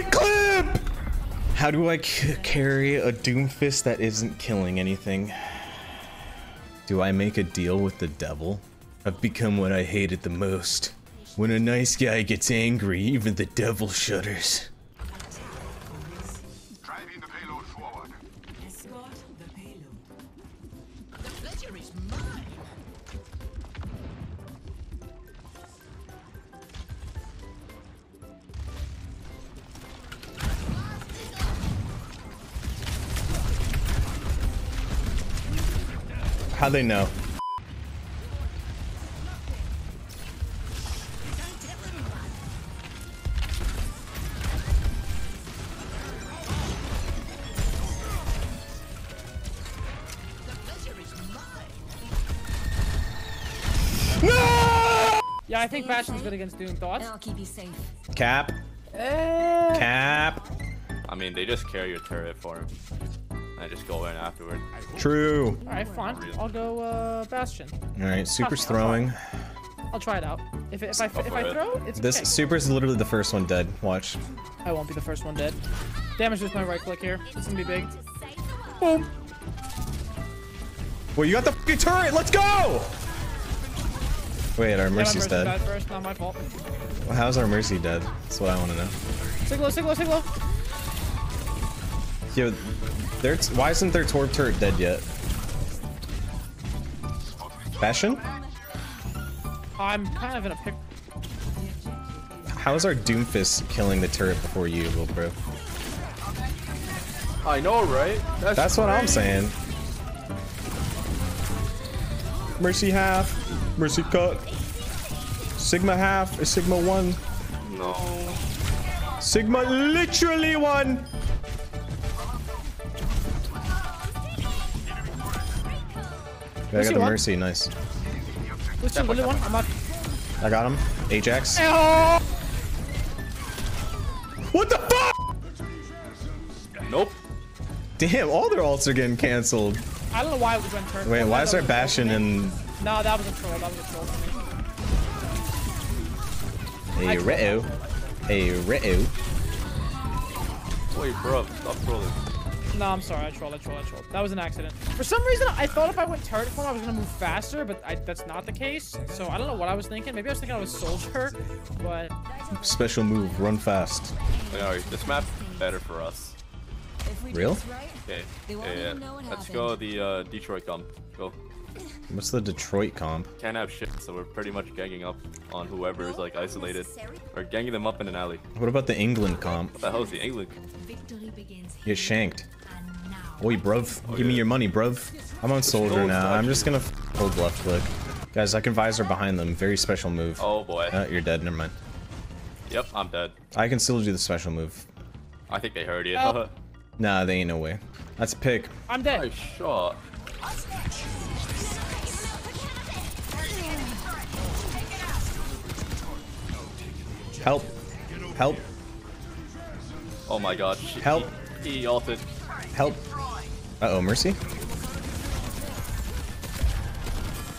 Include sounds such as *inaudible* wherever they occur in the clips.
My clip! How do I carry a Doomfist that isn't killing anything? Do I make a deal with the devil? I've become what I hated the most. When a nice guy gets angry, even the devil shudders. How they know? The pleasure is mine. Yeah, I think Bastion's good against Doom. Thoughts? I'll keep you safe. Cap. Eh. Cap. I mean, they just carry your turret for him. And just go in afterward. True. Alright, fine. I'll go uh, Bastion. All right, Super's throwing. I'll try it out. If, it, if I Go if for I throw, it's This okay. Super's literally the first one dead. Watch. I won't be the first one dead. Damage with my right click here. It's gonna be big. Boom. Well, you got the fucking turret. Let's go. Wait, our Yeah, my Mercy's Mercy's dead. first. Not my fault. Well, how's our Mercy dead? That's what I want to know. Siglo, Siglo, Siglo. Yo, their why isn't their Torb turret dead yet? Bastion? I'm kind of in a pick. How is our Doomfist killing the turret before you, little bro? I know, right? That's what I'm saying. Mercy half, Mercy cut. Sigma half is Sigma one. No. Sigma literally one. Yeah, I got Mercy the one. Mercy, nice. Who's the little one? I'm not. I got him. Ajax. Oh! What the fuck? Nope. Damn, all their ults are getting canceled. I don't know why we went turn. Wait, why is there That was a troll Bastion for in No, that was a troll. That was a troll for me. a Reto? A Reto? Wait, bro. Stop trolling. No, I'm sorry. I trolled. I trolled. I trolled. That was an accident. For some reason, I thought if I went turret form, I was gonna move faster, but I, that's not the case. So I don't know what I was thinking. Maybe I was thinking I was a soldier, but Special move, run fast. Wait, alright, this map better for us. If we do Real? right, Okay. They Yeah, yeah. even know what Let's go the uh, Detroit comp. Go. What's the Detroit comp? Can't have shit, so we're pretty much ganging up on whoever is like isolated. Or ganging them up in an alley. What about the England comp? What the hell is the England? Victory begins Get shanked. And now. Oi, bruv. Give me your money, bruv. I'm on soldier now. I'm just gonna hold left click. Guys, I can visor behind them. Very special move. Oh boy. Uh, you're dead. Never mind. Yep, I'm dead. I can still do the special move. I think they heard you. Help. *laughs* Nah, they ain't no way. That's a pick. I'm dead. nice shot. Help. Help. Oh my god. Help. He, he ulted. Help. Uh-oh, Mercy?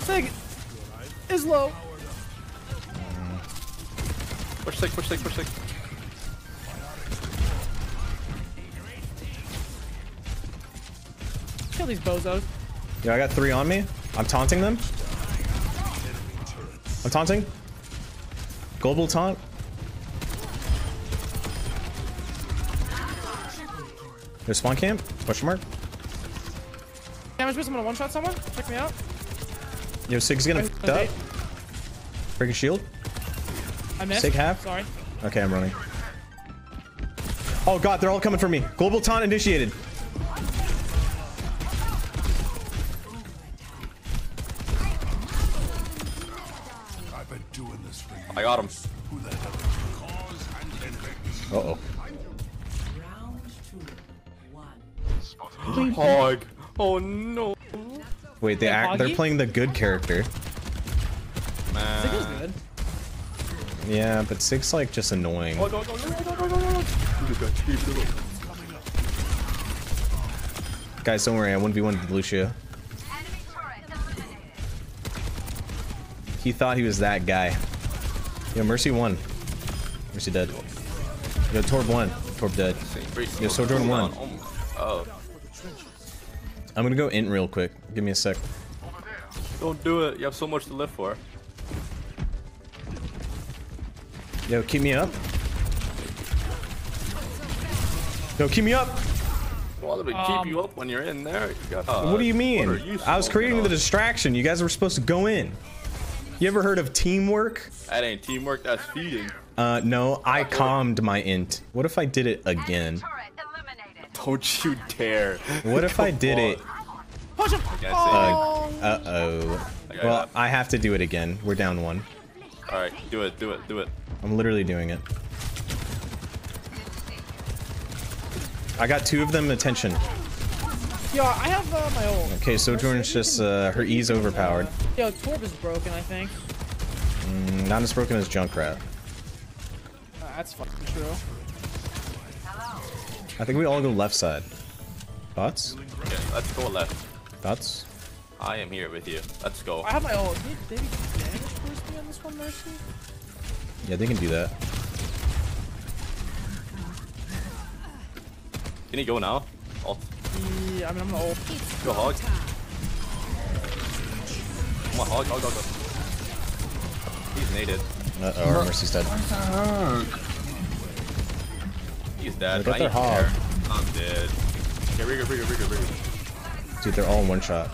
Sig is low. Push sick, push sick, push sick. Kill these bozos. Yo, I got three on me. I'm taunting them. I'm taunting. Global taunt. There's spawn camp? Question mark? Damage boost. I'm gonna one shot someone. Check me out. Yo, Sig's getting Wait, f***ed up. wait. Break a shield. I missed. Sig half? Sorry. Okay, I'm running. Oh god, they're all coming for me. Global taunt initiated. I've been doing this for you. I got him. Who the Hog. Oh no. Wait, they act, they're playing the good character. Is good. Yeah, but six like just annoying. Guys, don't worry, I 1v1 Lúcio. He thought he was that guy. Yo, Mercy won. Mercy dead. Yo, Torb won. Torb dead. Yo, Sojourn won. Oh. I'm gonna go int real quick. Give me a sec. don't do it. You have so much to live for. Yo, keep me up. Yo, keep me up. Well, to keep you up when you're in there. You got, uh, what do you mean? you I was smoking creating the distraction. You guys were supposed to go in. You ever heard of teamwork? That ain't teamwork. That's feeding. Uh, no, I calmed my int. What if I did it again? Don't you dare. What if I did it? Push him. Can't Oh. Uh oh. I Well. I have to do it again. We're down one. All right, do it, do it, do it. I'm literally doing it. I got two of them attention. Yo, I have uh, my ult. Okay, so Sojourn's just, uh, her E's overpowered. Yo, Torb is broken, I think. Mm, Not as broken as Junkrat. Uh, that's fucking true. I think we all go left side. Thoughts? Okay, let's go left. Thoughts? I am here with you. Let's go. I have my ult. Can you maybe damage boost me on this one, Mercy? Yeah, they can do that. Can he go now? Oh, Yeah, I mean, I'm gonna ult. go hog. Come on, hog, hog, hog, hog. He's naded. Uh oh, our Mercy's dead. He's dead. Look at I their ain't hog. there. I'm dead. Okay, Rigger, Rigger, Rigger, Rigger. Dude, they're all in one shot.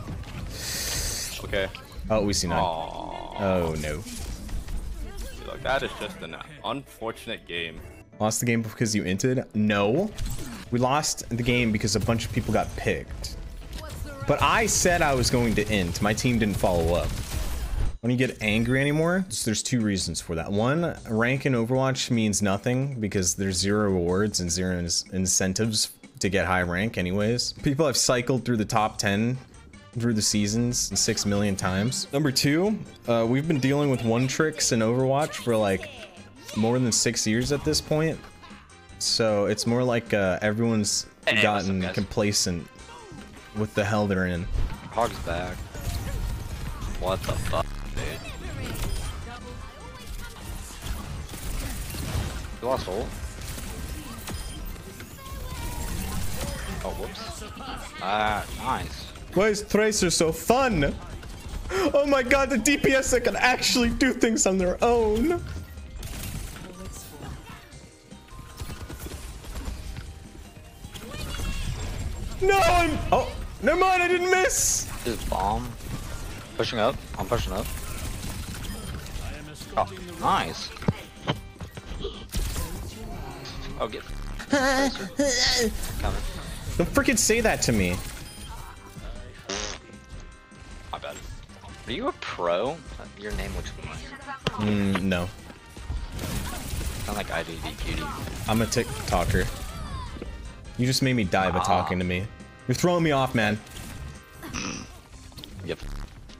Okay. Oh, we see nine. Aww. Oh no. Look, that is just an unfortunate game. Lost the game because you inted? No. We lost the game because a bunch of people got picked. But I said I was going to int. My team didn't follow up. When you get angry anymore, there's two reasons for that. One, rank in Overwatch means nothing because there's zero rewards and zero incentives to get high rank anyways. People have cycled through the top 10 through the seasons six million times. Number two, uh, we've been dealing with one tricks in Overwatch for like more than six years at this point. So it's more like uh, everyone's Hey, gotten complacent with the hell they're in. Hog's back. What the fuck, dude? You lost ult? Oh, whoops. Ah, nice. Why is Tracer so fun? Oh my god, the DPS that can actually do things on their own. No, I'm. Oh, never mind, I didn't miss. This is bomb. Pushing up. I'm pushing up. Oh, nice. Oh, get. Coming. Don't freaking say that to me. My bad. Are you a pro? Your name looks familiar. Mm, no, Sound like IDD cutie. I'm a TikToker. You just made me die by Ah. talking to me. You're throwing me off, man. Yep.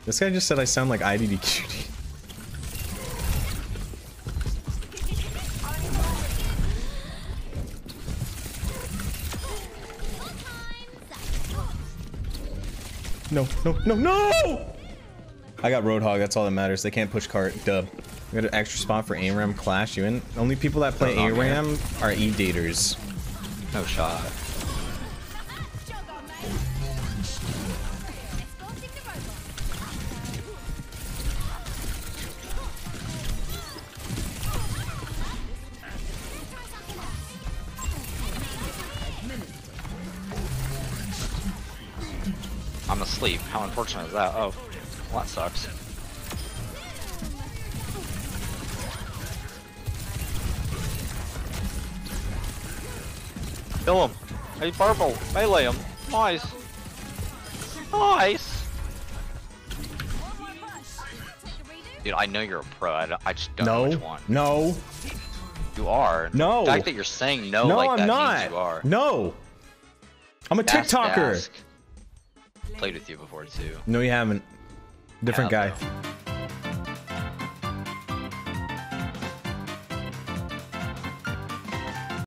This guy just said I sound like IDD No, no, no, no! I got Roadhog, that's all that matters. They can't push cart, dub. We got an extra spot for ARAM Clash, you in? Only people that play Roadhog. ARAM are E-daters. No shot. I'm. How unfortunate is that? Oh, well, that sucks. Kill him. Hey, purple. Melee him. Nice. Nice. Dude, I know you're a pro. I, I just don't know No, which one. no, You are. No. The fact that you're saying no, no, like I'm that not. means you are. No, I'm a Dask TikToker. Dask. Played with you before too. No, you haven't. Different Yeah, guy.